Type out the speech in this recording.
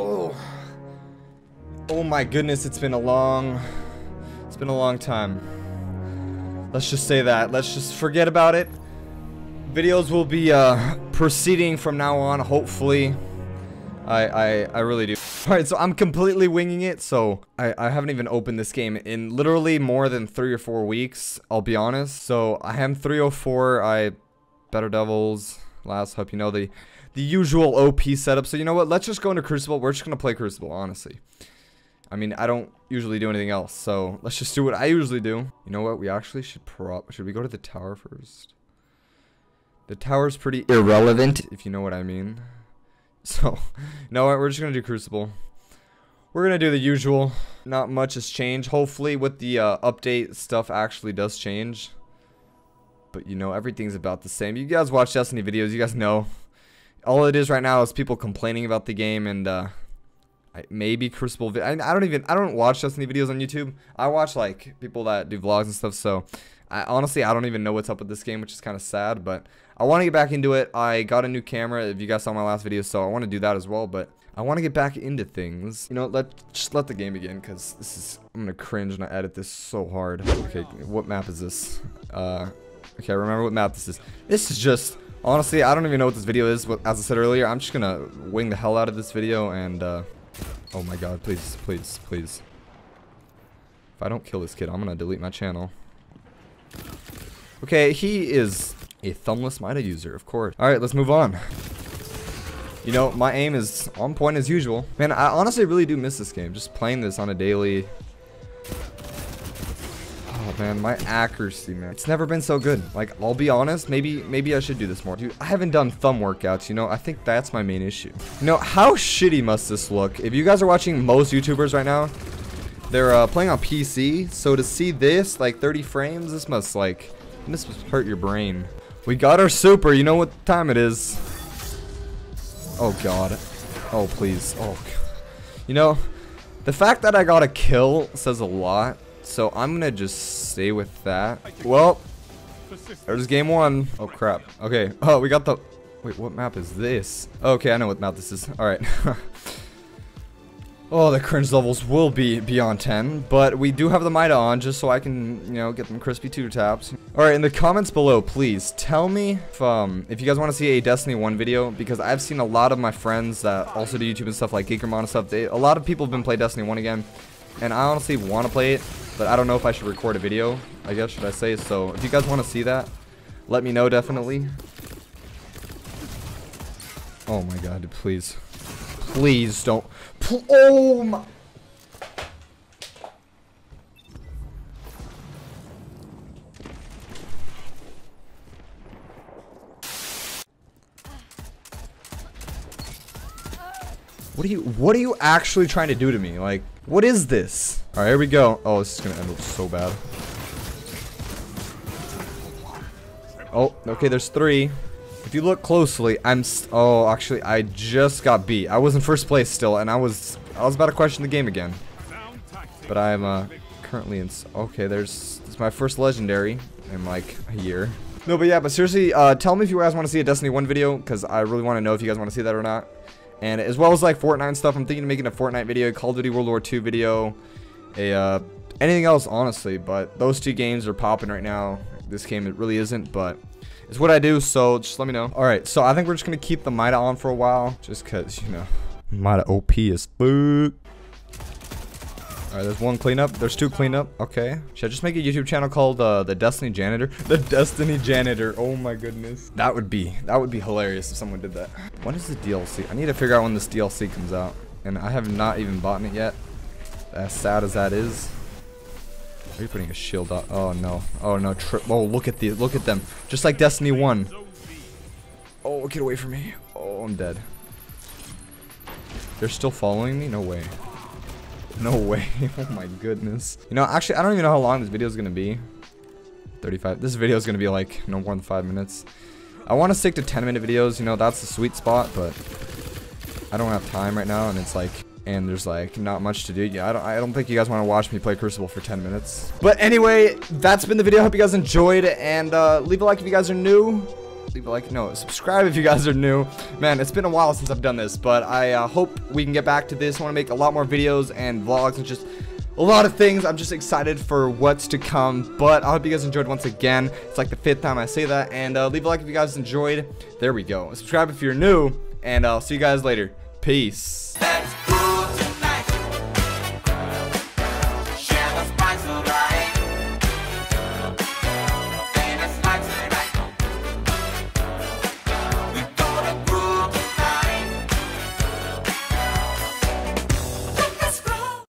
Oh. Oh my goodness, it's been a long it's been a long time. Let's just say that. Let's just forget about it. Videos will be uh proceeding from now on, hopefully. I I I really do. Alright, so I'm completely winging it, so I, I haven't even opened this game in literally more than three or four weeks, I'll be honest. So I am 304, I Better Devils, last hope you know the the usual OP setup. So you know what? Let's just go into Crucible. We're just gonna play Crucible, honestly. I mean, I don't usually do anything else, so let's just do what I usually do. You know what? We actually should prop. Should we go to the tower first? The tower's pretty irrelevant, if you know what I mean. So, you know what? We're just gonna do Crucible. We're gonna do the usual. Not much has changed. Hopefully, with the uh, update, stuff actually does change. But you know, everything's about the same. You guys watch Destiny videos. You guys know all it is right now is people complaining about the game and uh, maybe Crucible. I, I don't even I don't watch Destiny videos on YouTube. I watch like people that do vlogs and stuff. So I, honestly, I don't even know what's up with this game, which is kind of sad. But I want to get back into it. I got a new camera. If you guys saw my last video, so I want to do that as well. But I want to get back into things. You know, let just let the game begin because this is I'm gonna cringe and I edit this so hard. Okay, what map is this? Uh, okay, remember what map this is. This is just Honestly, I don't even know what this video is. But As I said earlier, I'm just gonna wing the hell out of this video and, uh, oh my god, please, please, please. If I don't kill this kid, I'm gonna delete my channel. Okay, he is a thumbless Mida user, of course. Alright, let's move on. You know, my aim is on point as usual. Man, I honestly really do miss this game. Just playing this on a daily man. My accuracy, man. It's never been so good. Like, I'll be honest, maybe maybe I should do this more. Dude, I haven't done thumb workouts, you know? I think that's my main issue. You know, how shitty must this look? If you guys are watching most YouTubers right now, they're uh, playing on PC, so to see this, like 30 frames, this must, like, this must hurt your brain. We got our super, you know what time it is. Oh, God. Oh, please. Oh, You know, the fact that I got a kill says a lot. So I'm gonna just stay with that. Well, there's game one. Oh crap. Okay. Oh, we got the. Wait, what map is this? Okay, I know what map this is. All right. oh, the cringe levels will be beyond 10, but we do have the Mida on just so I can, you know, get them crispy two taps. All right, in the comments below, please tell me if um if you guys want to see a Destiny 1 video because I've seen a lot of my friends that also do YouTube and stuff like Geekermon and stuff. They, a lot of people have been playing Destiny 1 again, and I honestly want to play it, but I don't know if I should record a video, I guess, should I say. So if you guys want to see that, let me know definitely. Oh my god, please. Please don't. Pl oh my. What are you, what are you actually trying to do to me? Like, what is this? All right, here we go. Oh, this is gonna end up so bad. Oh, okay, there's three. If you look closely, I'm. oh, actually, I just got beat. I was in first place still, and I was. I was about to question the game again. But I'm uh, currently in. Okay, there's. It's my first legendary in like a year. No, but yeah, but seriously, uh, tell me if you guys want to see a Destiny 1 video, because I really want to know if you guys want to see that or not. And as well as like Fortnite stuff, I'm thinking of making a Fortnite video, Call of Duty World War II video, a uh, anything else honestly. But those two games are popping right now. This game it really isn't, but it's what I do. So just let me know. All right, so I think we're just gonna keep the Mida on for a while, just cause you know Mida OP is fuck. Alright, there's one cleanup. There's two cleanup. Okay. Should I just make a YouTube channel called uh, The Destiny Janitor? The Destiny Janitor. Oh my goodness. That would be, that would be hilarious if someone did that. When is the DLC? I need to figure out when this DLC comes out. And I have not even bought it yet. As sad as that is. Are you putting a shield up? Oh no. Oh no. Tri oh, look at these. Look at them. Just like Destiny 1. Oh, get away from me. Oh, I'm dead. They're still following me? No way. No way. oh my goodness. You know, actually, I don't even know how long this video is going to be. 35. This video is going to be like no more than 5 minutes. I want to stick to 10 minute videos. You know, that's the sweet spot, but I don't have time right now. And it's like, and there's like not much to do. Yeah, I don't, I don't think you guys want to watch me play Crucible for 10 minutes. But anyway, that's been the video. I hope you guys enjoyed. And uh, leave a like if you guys are new. Leave a like. No, subscribe if you guys are new. Man, it's been a while since I've done this, but I uh, hope we can get back to this. I want to make a lot more videos and vlogs and just a lot of things. I'm just excited for what's to come. But I hope you guys enjoyed once again. It's like the fifth time I say that. And uh, leave a like if you guys enjoyed. There we go. Subscribe if you're new. And I'll see you guys later. Peace.